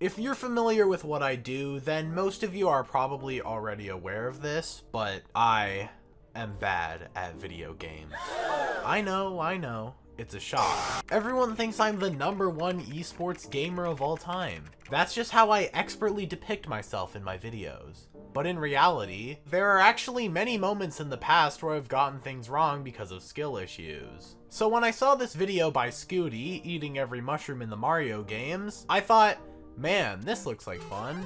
If you're familiar with what I do, then most of you are probably already aware of this, but I am bad at video games. I know, I know. It's a shock. Everyone thinks I'm the number one esports gamer of all time. That's just how I expertly depict myself in my videos. But in reality, there are actually many moments in the past where I've gotten things wrong because of skill issues. So when I saw this video by Skoottie, eating every mushroom in the Mario games, I thought, man, this looks like fun.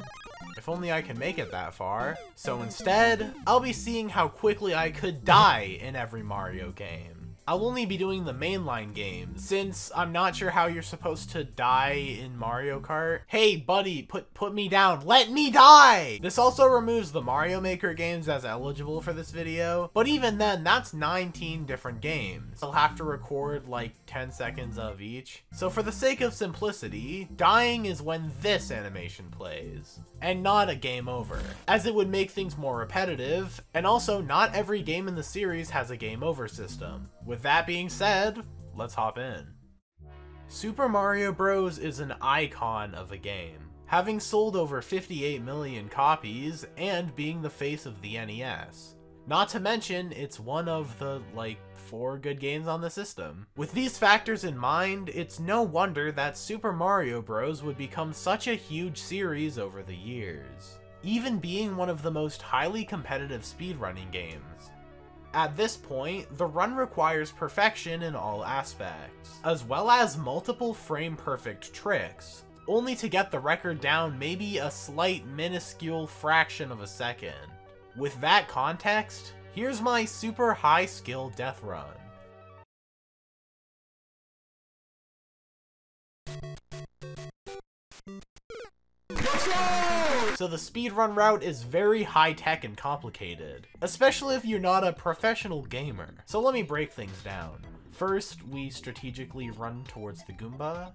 If only I can make it that far. So instead, I'll be seeing how quickly I could die in every Mario game. I'll only be doing the mainline games, since I'm not sure how you're supposed to die in Mario Kart. Hey buddy, put put me down, let me die! This also removes the Mario Maker games as eligible for this video, but even then, that's 19 different games. I'll have to record like 10 seconds of each. So for the sake of simplicity, dying is when this animation plays, and not a game over, as it would make things more repetitive, and also not every game in the series has a game over system. With that being said, let's hop in. Super Mario Bros. is an icon of a game, having sold over 58 million copies and being the face of the NES. Not to mention, it's one of the, like, four good games on the system. With these factors in mind, it's no wonder that Super Mario Bros. would become such a huge series over the years, even being one of the most highly competitive speedrunning games. At this point, the run requires perfection in all aspects, as well as multiple frame perfect tricks, only to get the record down maybe a slight minuscule fraction of a second. With that context, here's my super high skill death run. So the speedrun route is very high-tech and complicated, especially if you're not a professional gamer. So let me break things down. First, we strategically run towards the Goomba,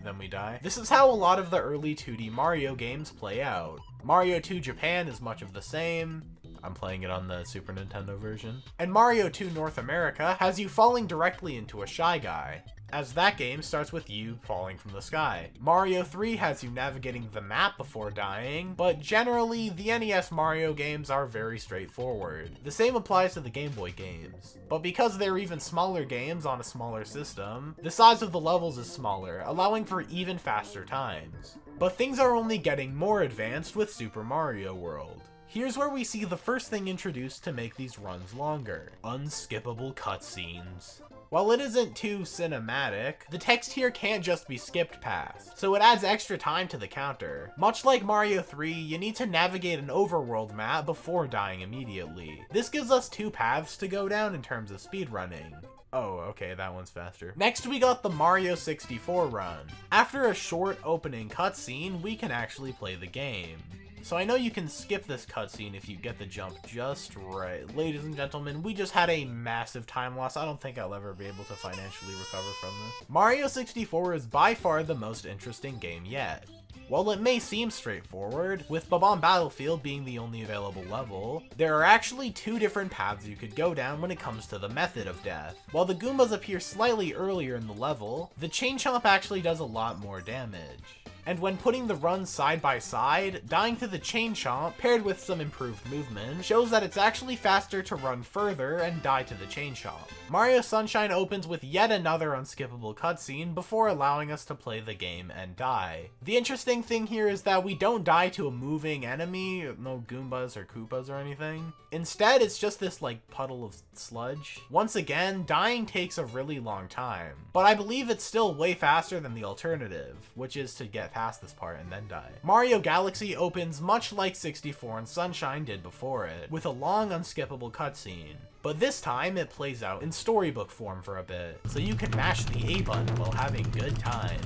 then we die. This is how a lot of the early 2D Mario games play out. Mario 2 Japan is much of the same, I'm playing it on the Super Nintendo version. And Mario 2 North America has you falling directly into a Shy Guy as that game starts with you falling from the sky. Mario 3 has you navigating the map before dying, but generally, the NES Mario games are very straightforward. The same applies to the Game Boy games. But because they're even smaller games on a smaller system, the size of the levels is smaller, allowing for even faster times. But things are only getting more advanced with Super Mario World. Here's where we see the first thing introduced to make these runs longer. Unskippable cutscenes. While it isn't too cinematic, the text here can't just be skipped past, so it adds extra time to the counter. Much like Mario 3, you need to navigate an overworld map before dying immediately. This gives us two paths to go down in terms of speedrunning. Oh, okay, that one's faster. Next, we got the Mario 64 run. After a short opening cutscene, we can actually play the game. So I know you can skip this cutscene if you get the jump just right. Ladies and gentlemen, we just had a massive time loss. I don't think I'll ever be able to financially recover from this. Mario 64 is by far the most interesting game yet. While it may seem straightforward, with Bob-omb Battlefield being the only available level, there are actually two different paths you could go down when it comes to the method of death. While the Goombas appear slightly earlier in the level, the Chain Chomp actually does a lot more damage and when putting the runs side by side, dying to the Chain Chomp, paired with some improved movement, shows that it's actually faster to run further and die to the Chain Chomp. Mario Sunshine opens with yet another unskippable cutscene before allowing us to play the game and die. The interesting thing here is that we don't die to a moving enemy, no Goombas or Koopas or anything. Instead, it's just this like puddle of sludge. Once again, dying takes a really long time, but I believe it's still way faster than the alternative, which is to get past this part and then die. Mario Galaxy opens much like 64 and Sunshine did before it, with a long unskippable cutscene. But this time, it plays out in storybook form for a bit, so you can mash the A button while having good time.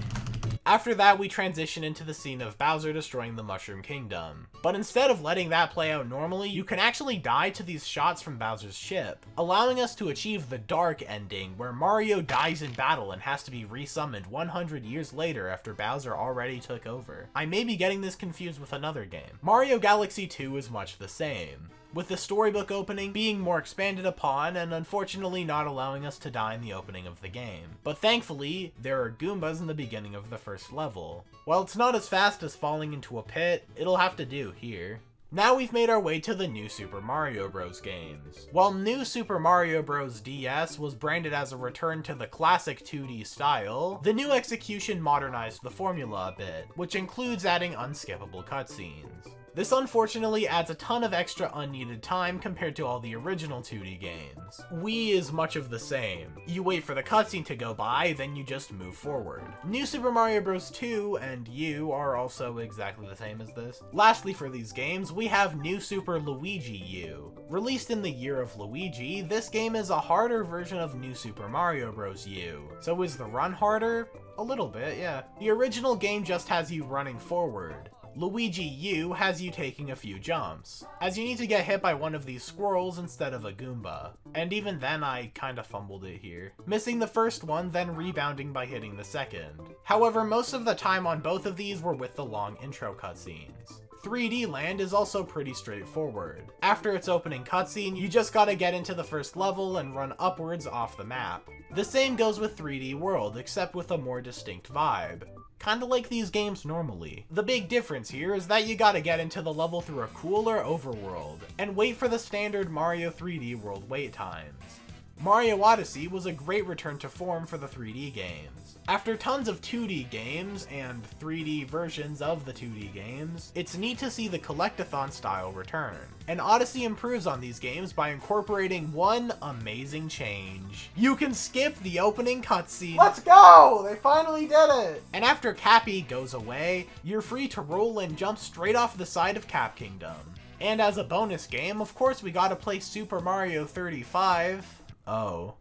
After that, we transition into the scene of Bowser destroying the Mushroom Kingdom. But instead of letting that play out normally, you can actually die to these shots from Bowser's ship, allowing us to achieve the dark ending, where Mario dies in battle and has to be resummoned 100 years later after Bowser already took over. I may be getting this confused with another game. Mario Galaxy 2 is much the same. With the storybook opening being more expanded upon and unfortunately not allowing us to die in the opening of the game. But thankfully, there are Goombas in the beginning of the first level. While it's not as fast as falling into a pit, it'll have to do here. Now we've made our way to the new Super Mario Bros. games. While New Super Mario Bros. DS was branded as a return to the classic 2D style, the new execution modernized the formula a bit, which includes adding unskippable cutscenes. This unfortunately adds a ton of extra unneeded time compared to all the original 2D games. Wii is much of the same. You wait for the cutscene to go by, then you just move forward. New Super Mario Bros. 2 and U are also exactly the same as this. Lastly for these games, we have New Super Luigi U. Released in the year of Luigi, this game is a harder version of New Super Mario Bros. U. So is the run harder? A little bit, yeah. The original game just has you running forward. Luigi U has you taking a few jumps, as you need to get hit by one of these squirrels instead of a Goomba. And even then I kinda fumbled it here, missing the first one then rebounding by hitting the second. However, most of the time on both of these were with the long intro cutscenes. 3D Land is also pretty straightforward. After its opening cutscene, you just gotta get into the first level and run upwards off the map. The same goes with 3D World, except with a more distinct vibe kinda like these games normally. The big difference here is that you gotta get into the level through a cooler overworld, and wait for the standard Mario 3D World wait times. Mario Odyssey was a great return to form for the 3D games. After tons of 2D games and 3D versions of the 2D games, it's neat to see the collectathon style return. And Odyssey improves on these games by incorporating one amazing change. You can skip the opening cutscene. Let's go! They finally did it! And after Cappy goes away, you're free to roll and jump straight off the side of Cap Kingdom. And as a bonus game, of course we gotta play Super Mario 35. Oh.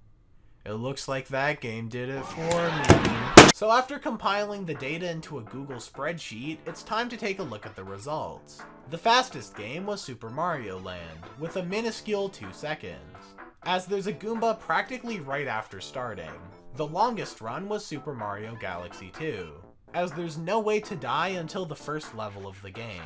It looks like that game did it for me. So after compiling the data into a Google spreadsheet, it's time to take a look at the results. The fastest game was Super Mario Land, with a minuscule 2 seconds, as there's a Goomba practically right after starting. The longest run was Super Mario Galaxy 2, as there's no way to die until the first level of the game.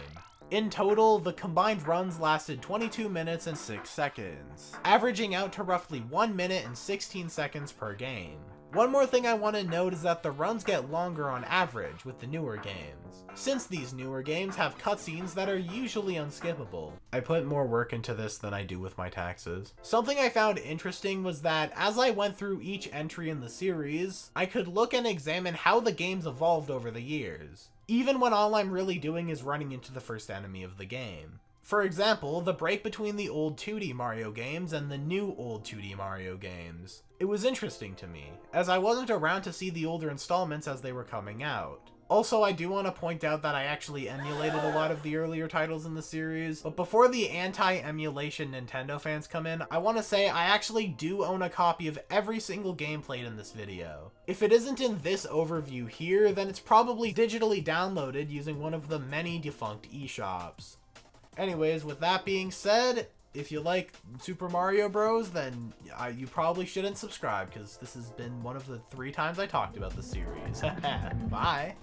In total, the combined runs lasted 22 minutes and 6 seconds, averaging out to roughly 1 minute and 16 seconds per game. One more thing I want to note is that the runs get longer on average with the newer games, since these newer games have cutscenes that are usually unskippable. I put more work into this than I do with my taxes. Something I found interesting was that as I went through each entry in the series, I could look and examine how the games evolved over the years even when all I'm really doing is running into the first enemy of the game. For example, the break between the old 2D Mario games and the new old 2D Mario games. It was interesting to me, as I wasn't around to see the older installments as they were coming out. Also, I do want to point out that I actually emulated a lot of the earlier titles in the series, but before the anti-emulation Nintendo fans come in, I want to say I actually do own a copy of every single game played in this video. If it isn't in this overview here, then it's probably digitally downloaded using one of the many defunct eShops. Anyways, with that being said, if you like Super Mario Bros, then uh, you probably shouldn't subscribe because this has been one of the three times I talked about the series. Bye!